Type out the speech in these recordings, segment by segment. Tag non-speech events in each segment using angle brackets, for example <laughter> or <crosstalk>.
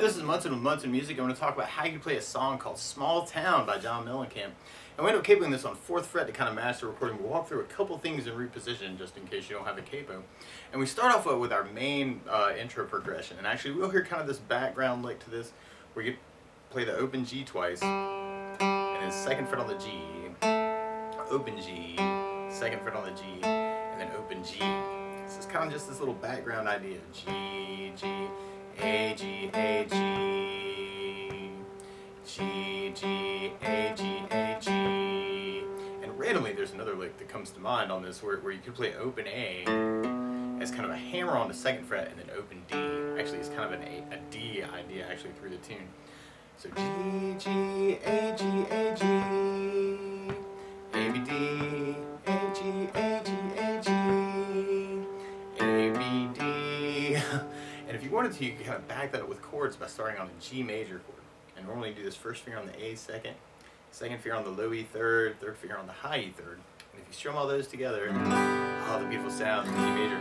this is Munson with Munson Music. I'm going to talk about how you play a song called Small Town by John Mellencamp. And we ended up capoing this on 4th fret to kind of match the recording. We'll walk through a couple things in reposition just in case you don't have a capo. And we start off with our main uh, intro progression. And actually we'll hear kind of this background lick to this where you play the open G twice and then second fret on the G, open G, second fret on the G, and then open G. This is kind of just this little background idea. of G, G, A, G, A, G, G, G, A, G, A, G. And randomly there's another lick that comes to mind on this where, where you could play open A as kind of a hammer on the second fret and then open D. Actually, it's kind of an a, a D idea actually through the tune. So G, G, A, G, A, G, A, B, D, And if you kind of back that up with chords by starting on a G major chord. And normally you do this first finger on the A second, second finger on the low E third, third finger on the high E third. And if you strum all those together, oh, the beautiful sounds of G major.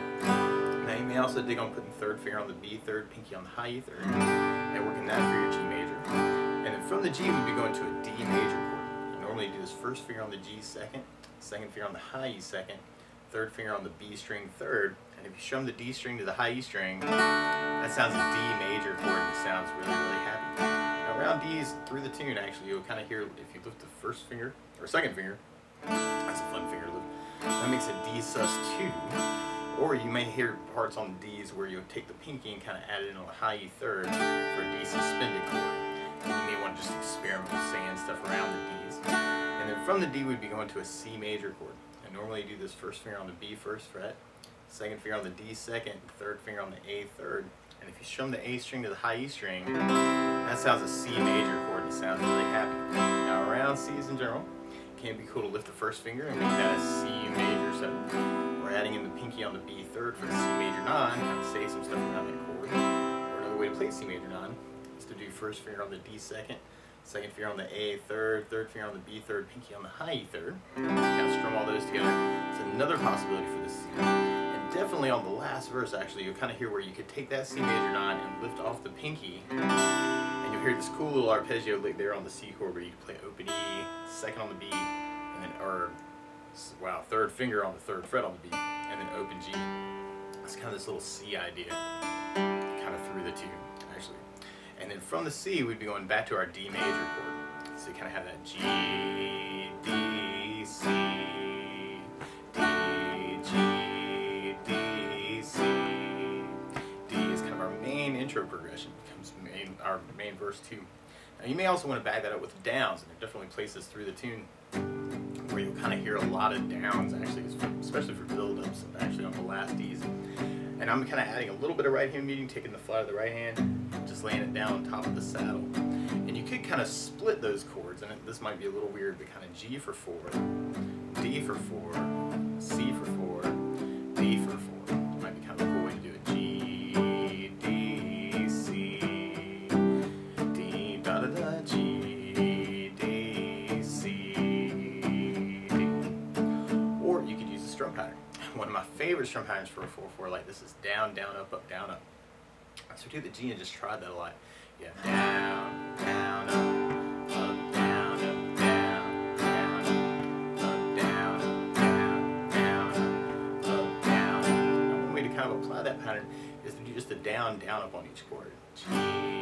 Now you may also dig on putting third finger on the B third, pinky on the high E third, and working that for your G major. And then from the G, we'd be going to a D major chord. You normally you do this first finger on the G second, second finger on the high E second, third finger on the B string third, and if you strum the D string to the high E string, that sounds a D major chord and it sounds really, really happy. Now around D's through the tune, actually, you'll kind of hear if you lift the first finger, or second finger, that's a fun finger lift, that makes a D sus 2. Or you may hear parts on the D's where you'll take the pinky and kind of add it in on high E third for a D suspended chord. And you may want to just experiment with saying stuff around the D's. And then from the D, we'd be going to a C major chord. And normally you do this first finger on the B first fret, second finger on the D second, third finger on the A third. And if you strum the A string to the high E string, that sounds a C major chord and it sounds really happy. Now around C's in general, it can be cool to lift the first finger and make that a C major seven. We're adding in the pinky on the B third for the C major nine, kind of say some stuff around that chord. Or another way to play C major nine is to do first finger on the D second, second finger on the A third, third finger on the B third, pinky on the high E third. Kind of strum all those together. It's another possibility for the C. Definitely on the last verse, actually, you'll kind of hear where you could take that C major nine and lift off the pinky. And you'll hear this cool little arpeggio lick there on the C chord where you play open E, second on the B, and then, or, wow, third finger on the third fret on the B, and then open G. It's kind of this little C idea, kind of through the tune, actually. And then from the C, we'd be going back to our D major chord. So you kind of have that G, intro progression, becomes main, our main verse too. Now you may also want to back that up with downs, and there are definitely places through the tune where you'll kind of hear a lot of downs actually, especially for build-ups, actually on the last Ds. And I'm kind of adding a little bit of right hand muting, taking the flat of the right hand, just laying it down on top of the saddle. And you could kind of split those chords, and this might be a little weird, but kind of G for four, D for four, strum patterns for a 4-4 like this is down, down, up, up, down, up. So do the G and just try that a lot. Yeah, down, down, up, kind of apply that pattern is to do just a down, down, up on each chord. G,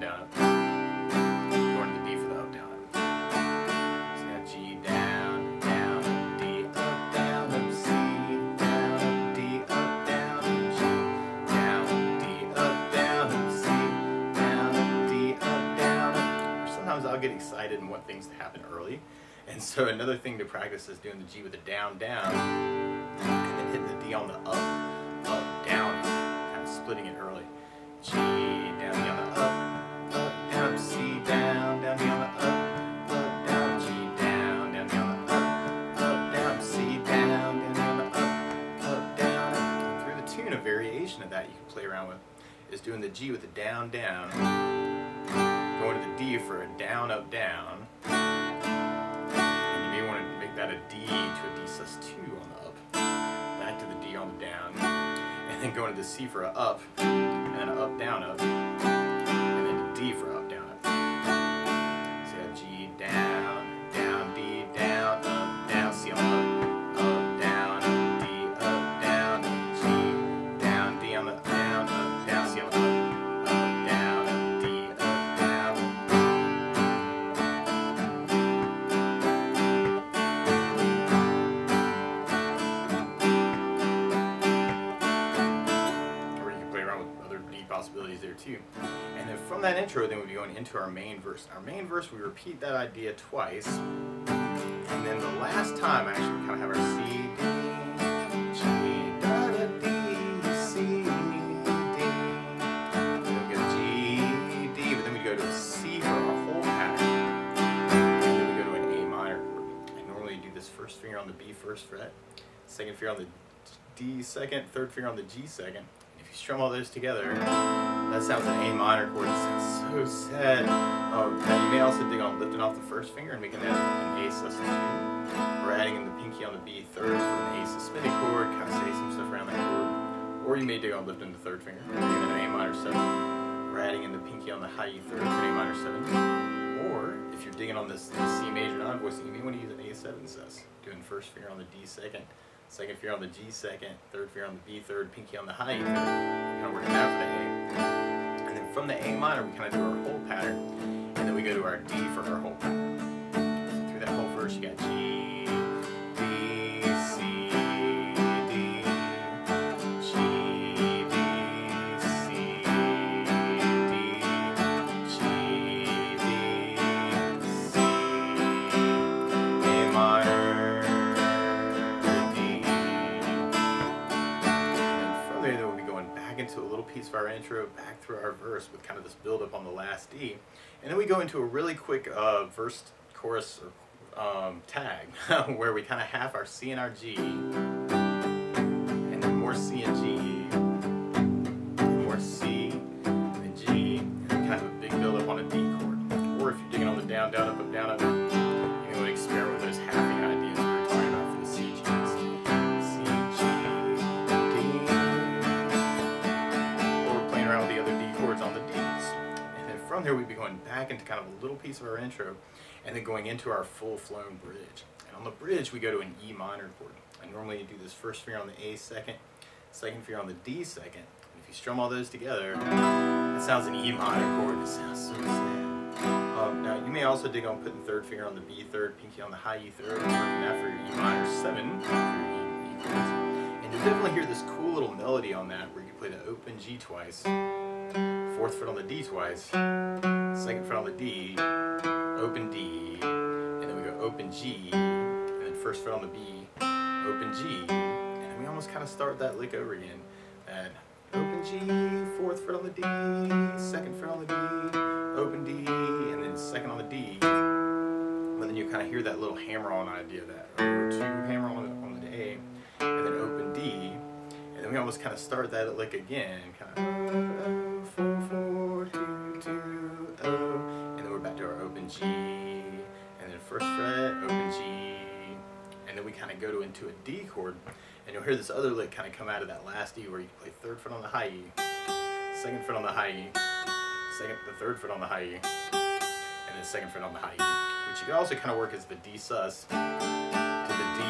down, going to the D for the up, down. So G down, down, D up, down, up, C, down, D up, down, G, down, D up, down, up, C, down, D up, down. Sometimes I'll get excited and want things to happen early. And so another thing to practice is doing the G with a down, down, doing the G with a down, down, going to the D for a down, up, down, and you may want to make that a D to a D sus2 on the up, back to the D on the down, and then going to the C for a up, and then a up, down, up, and then D for up, And then from that intro, then we'd be going into our main verse. Our main verse, we repeat that idea twice. And then the last time, I actually, we kind of have our C, D, D, C, D. D, but then we go to a C for our whole pattern. And then we go to an A minor. I normally do this first finger on the B first fret, second finger on the D second, third finger on the G second. Strum all those together, that sounds an A minor chord. It sounds so sad. Um, now you may also dig on lifting off the first finger and making that an A sus two, or adding in the pinky on the B third for an A suspended chord, kind of say some stuff around that chord. Or you may dig on lifting the third finger, making an A minor seven, or adding in the pinky on the high E third for an A minor seven. Or if you're digging on this C major nine voicing, you may want to use an A7 sus, doing first finger on the D second, second finger on the G second, third finger on the B third, pinky on the high E third, kind of working out for the A. And then from the A minor, we kind of do our whole pattern, and then we go to our D for our whole pattern. So through that whole verse, you got G, piece of our intro, back through our verse with kind of this build up on the last D. And then we go into a really quick uh, verse, chorus, or um, tag <laughs> where we kind of half our C and our G, and then more C and G, we'd be going back into kind of a little piece of our intro, and then going into our full-flown bridge. And on the bridge, we go to an E minor chord. And normally you do this first finger on the A second, second finger on the D second. And if you strum all those together, it sounds an E minor chord. It sounds so sad. Um, now you may also dig on putting third finger on the B third, pinky on the high E third, working that for your E minor seven for your E, e chords. And you'll definitely hear this cool little melody on that where you play the open G twice, fourth fret on the D twice, second fret on the D, open D, and then we go open G, and then first fret on the B, open G, and then we almost kind of start that lick over again. That open G, fourth fret on the D, second fret on the D, open D, and then second on the D. But then you kind of hear that little hammer-on idea, that O two hammer on on the A, and then open D, and then we almost kind of start that lick again, kind of kind of go to into a D chord, and you'll hear this other lick kind of come out of that last D where you play third fret on the high E, second fret on the high E, second, the third fret on the high E, and then second fret on the high E, which you can also kind of work as the D sus to the D,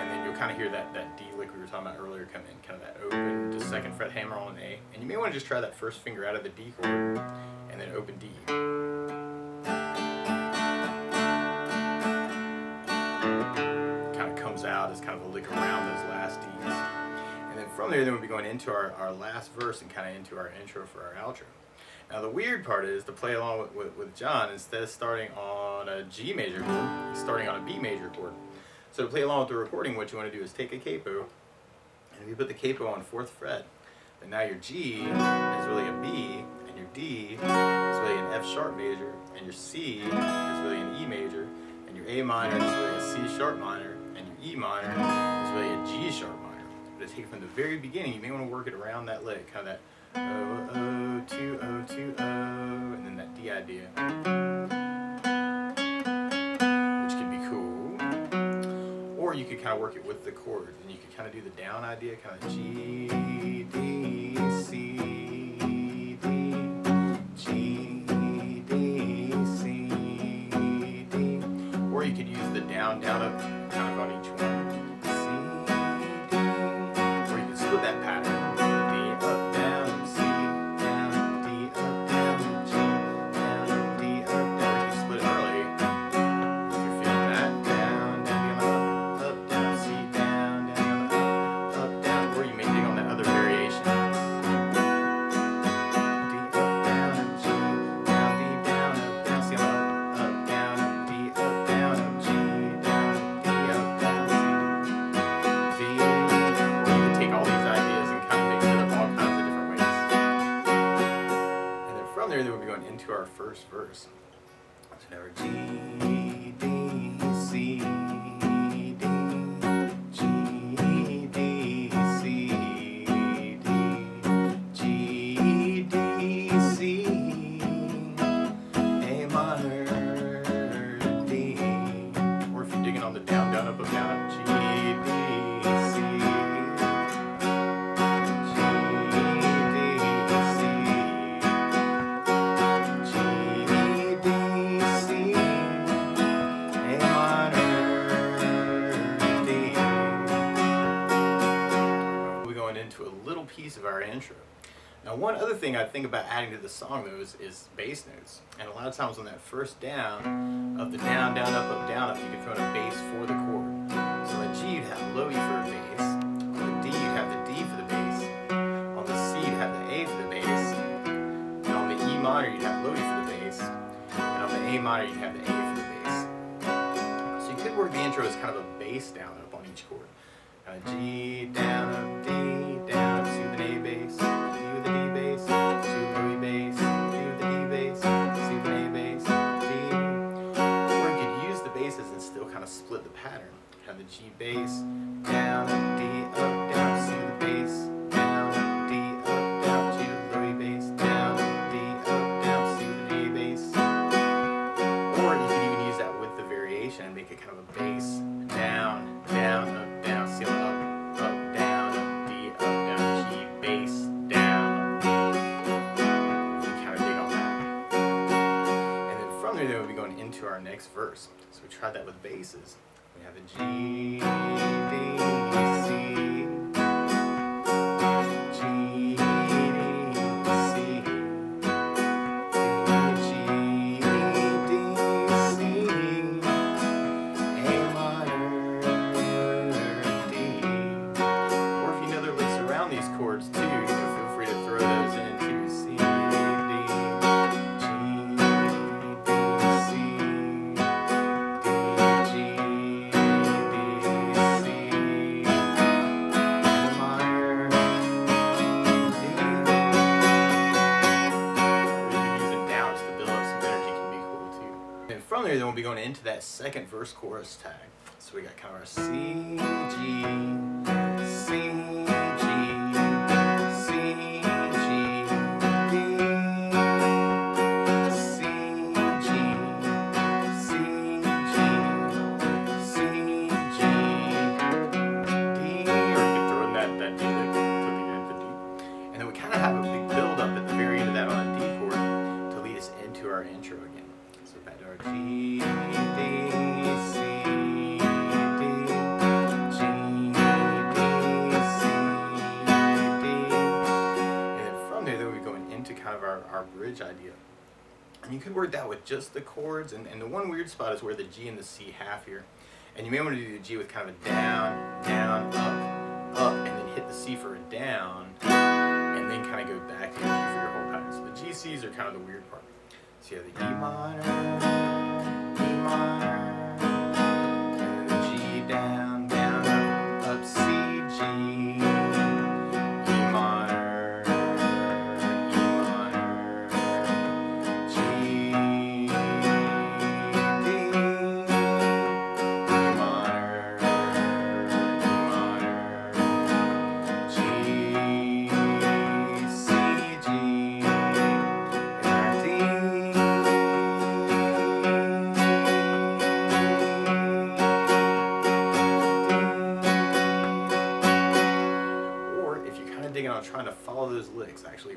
and then you'll kind of hear that, that D lick we were talking about earlier come in, kind of that open to second fret hammer on an A, and you may want to just try that first finger out of the D chord, and then open D. out as kind of a lick around those last Ds. And then from there, then we'll be going into our, our last verse and kind of into our intro for our outro. Now the weird part is to play along with, with, with John, instead of starting on a G major chord, he's starting on a B major chord. So to play along with the recording, what you want to do is take a capo, and if you put the capo on fourth fret, then now your G is really a B, and your D is really an F sharp major, and your C is really an E major, and your A minor is really a C sharp minor, E minor is really a G sharp minor. But to take it from the very beginning, you may want to work it around that lick, kind of that O, and then that D idea. Which can be cool. Or you could kind of work it with the chord, and you could kind of do the down idea, kind of G, D, C, D, G, D, C, D. Or you could use the down, down, up, kind of on each first verse. D, C, thing I think about adding to the song, though, is, is bass notes. And a lot of times on that first down of the down, down, up, up, down, up, you can throw in a bass for the chord. So on G, you'd have low E for a bass. On the D, you'd have the D for the bass. On the C, you'd have the A for the bass. And on the E minor, you'd have low E for the bass. And on the A minor, you'd have the A for the bass. So you could work the intro as kind of a bass down up on each chord. Uh, G down up, D G bass, down D up, down, C the bass, down D up, down, G the E bass, down D up, down, C an A bass. Or you could even use that with the variation and make it kind of a bass, down, down, up, down, C up, up, down, up, D, up, down, G, bass, down. You can kind of dig on that. And then from there, then we'll be going into our next verse. So we tried that with basses. We have a G, we'll be going into that second verse chorus tag. So we got kind of our C, G, bridge idea. And you could work that with just the chords. And, and the one weird spot is where the G and the C half here. And you may want to do the G with kind of a down, down, up, up, and then hit the C for a down, and then kind of go back to the G for your whole pattern. So the GCs are kind of the weird part. So you have the E minor, E minor, those licks actually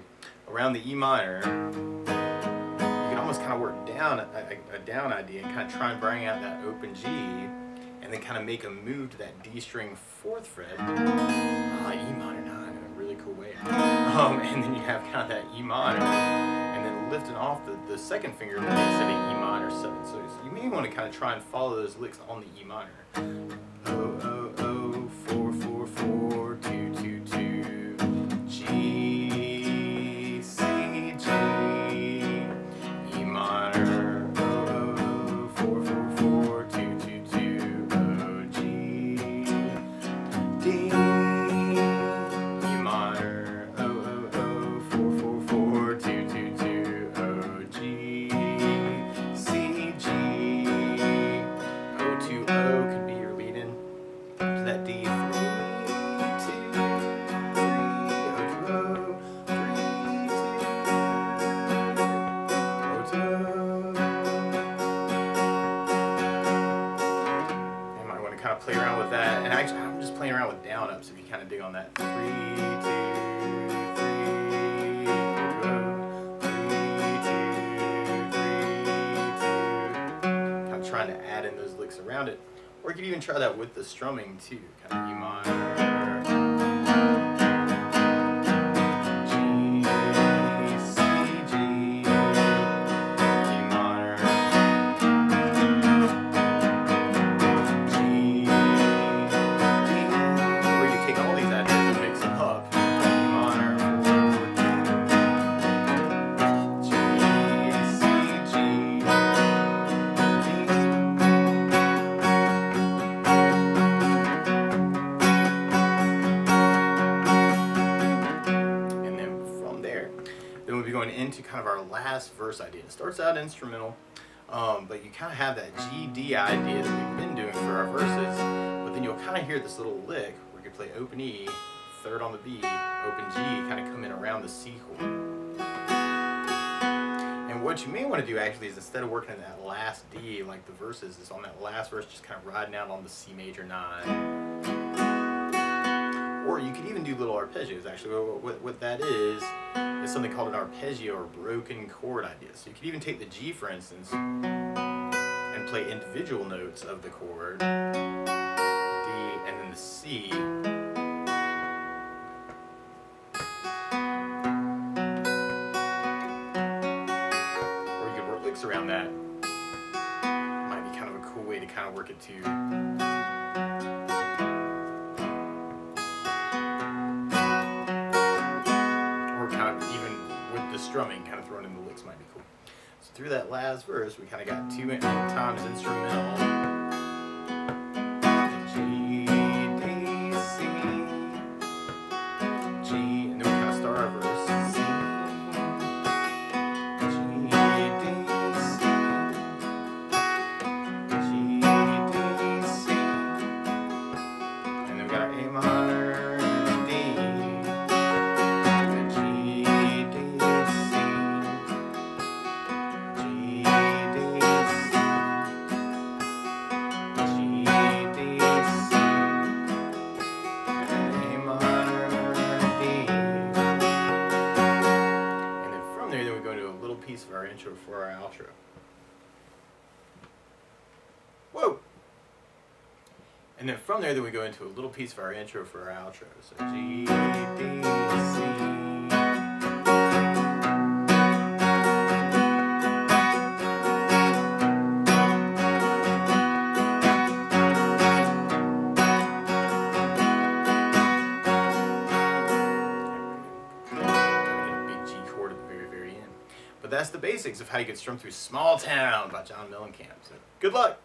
around the E minor. You can almost kind of work down a, a, down idea and kind of try and bring out that open G and then kind of make a move to that D string fourth fret. Ah, E minor nine in a really cool way. Um, <laughs> and then you have kind of that E minor and then lifting off the, the second finger instead of E minor seven. So, so you may want to kind of try and follow those licks on the E minor. Might want to kind of play around with that. And actually, I'm just playing around with down ups if you kind of dig on that. Three, two, three, three, two, three, two. Kind of trying to add in those licks around it. Or you could even try that with the strumming too. Kind of verse idea. It starts out instrumental, um, but you kind of have that GD idea that we've been doing for our verses, but then you'll kind of hear this little lick where you play open E, third on the B, open G, kind of come in around the C chord. And what you may want to do actually is instead of working in that last D like the verses is on that last verse, just kind of riding out on the C major nine. Or you could even do little arpeggios. Actually, what, what, that is is something called an arpeggio or broken chord idea. So you could even take the G, for instance, and play individual notes of the chord, D, and then the C. Or you could work licks around that. Might be kind of a cool way to kind of work it too. Kind of throwing in the licks might be cool. So through that last verse, we kind of got two times instrumental. And then from there, then we go into a little piece of our intro for our outro. So G, D, C. But that's the basics of how you get strummed through Small Town by John Mellencamp. So good luck!